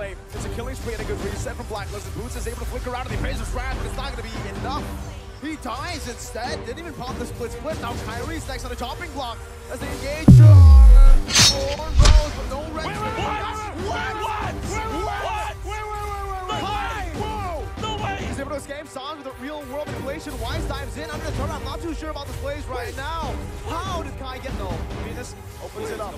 delay. It's a killing spree and a good reset from Blacklist. Butss is able to flick around in the face of Wrath, but it's not going to be enough. He dies instead. Didn't even pop the split split. Now Kairi's next on the chopping block as they engage on four rows, but no red. Wait, wait, wait, What? What? What? Wait, wait, wait, wait, wait. Whoa! No way! He's able to escape Sanz with a real world manipulation. Wise dives in under the turn. I'm not too sure about this plays right now. How did Kai get no? Venus opens it up.